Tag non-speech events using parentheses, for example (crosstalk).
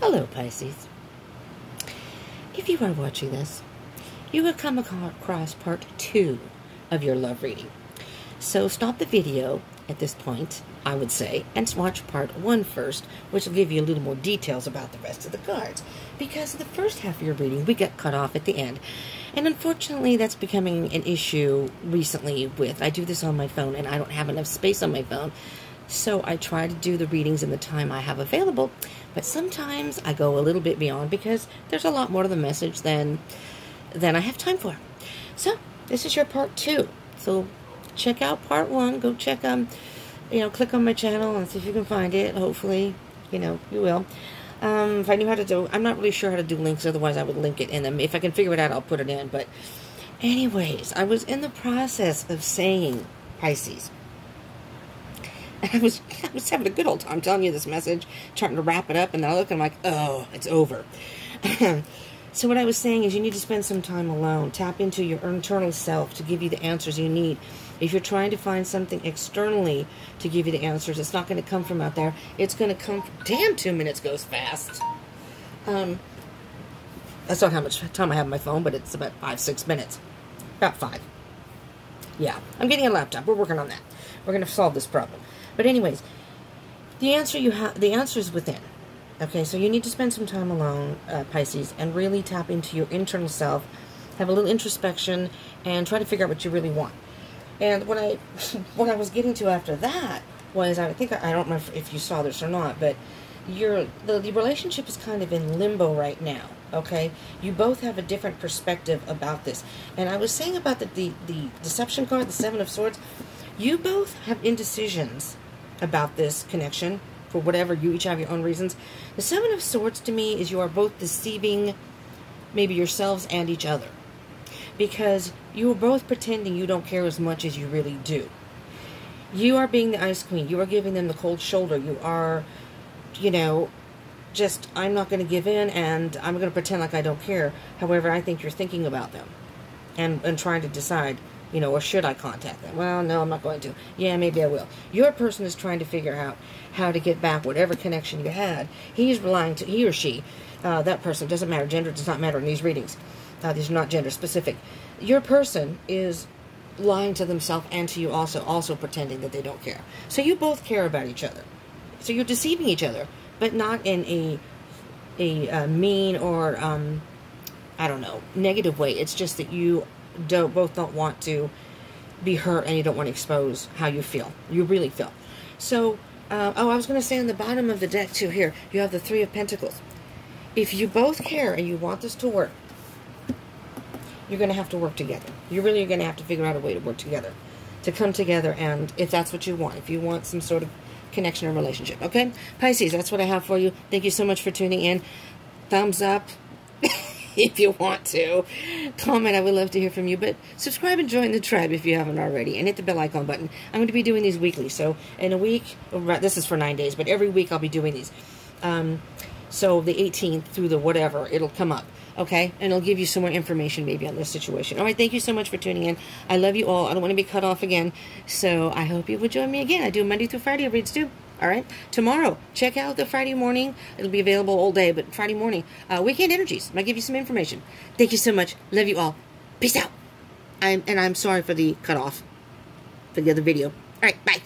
Hello, Pisces. If you are watching this, you have come across part two of your love reading. So stop the video at this point, I would say, and watch part one first, which will give you a little more details about the rest of the cards. Because the first half of your reading, we got cut off at the end. And unfortunately, that's becoming an issue recently with, I do this on my phone and I don't have enough space on my phone. So I try to do the readings in the time I have available. But sometimes I go a little bit beyond because there's a lot more to the message than, than I have time for. So this is your part two. So check out part one. Go check um, you know, click on my channel and see if you can find it. Hopefully, you know, you will. Um, if I knew how to do, I'm not really sure how to do links. Otherwise, I would link it in them. If I can figure it out, I'll put it in. But, anyways, I was in the process of saying Pisces. (laughs) I was, I was having a good old time telling you this message, trying to wrap it up, and then I look and I'm like, oh, it's over. (laughs) so what I was saying is you need to spend some time alone. Tap into your internal self to give you the answers you need. If you're trying to find something externally to give you the answers, it's not going to come from out there. It's going to come from, damn, two minutes goes fast. Um, that's not how much time I have on my phone, but it's about five, six minutes. About five. Yeah, I'm getting a laptop. We're working on that. We're going to solve this problem. But anyways, the answer you have, the answer is within. Okay, so you need to spend some time alone, uh, Pisces, and really tap into your internal self, have a little introspection, and try to figure out what you really want. And what I, (laughs) what I was getting to after that was, I think I don't know if you saw this or not, but your the, the relationship is kind of in limbo right now. Okay, you both have a different perspective about this. And I was saying about the the, the deception card, the Seven of Swords. You both have indecisions about this connection for whatever you each have your own reasons. The Seven of Swords to me is you are both deceiving maybe yourselves and each other because you are both pretending you don't care as much as you really do. You are being the ice queen. You are giving them the cold shoulder. You are, you know, just, I'm not going to give in and I'm going to pretend like I don't care. However, I think you're thinking about them and, and trying to decide you know, or should I contact them? Well, no, I'm not going to. Yeah, maybe I will. Your person is trying to figure out how to get back whatever connection you had. He's relying to, he or she, uh, that person, doesn't matter, gender does not matter in these readings. Uh, these are not gender specific. Your person is lying to themselves and to you also, also pretending that they don't care. So you both care about each other. So you're deceiving each other, but not in a, a uh, mean or, um, I don't know, negative way. It's just that you don't both don't want to be hurt and you don't want to expose how you feel. You really feel. So, uh, oh, I was going to say on the bottom of the deck too. Here you have the Three of Pentacles. If you both care and you want this to work, you're going to have to work together. You really are going to have to figure out a way to work together, to come together, and if that's what you want, if you want some sort of connection or relationship, okay? Pisces, that's what I have for you. Thank you so much for tuning in. Thumbs up. (laughs) if you want to. Comment, I would love to hear from you. But subscribe and join the tribe if you haven't already. And hit the bell icon button. I'm going to be doing these weekly. So in a week, this is for nine days, but every week I'll be doing these. Um, so the 18th through the whatever, it'll come up. Okay? And it'll give you some more information maybe on this situation. All right, thank you so much for tuning in. I love you all. I don't want to be cut off again. So I hope you will join me again. I do Monday through Friday reads too. All right. Tomorrow, check out the Friday morning. It'll be available all day, but Friday morning, uh, Weekend Energies. Might give you some information. Thank you so much. Love you all. Peace out. I'm, and I'm sorry for the cutoff for the other video. All right. Bye.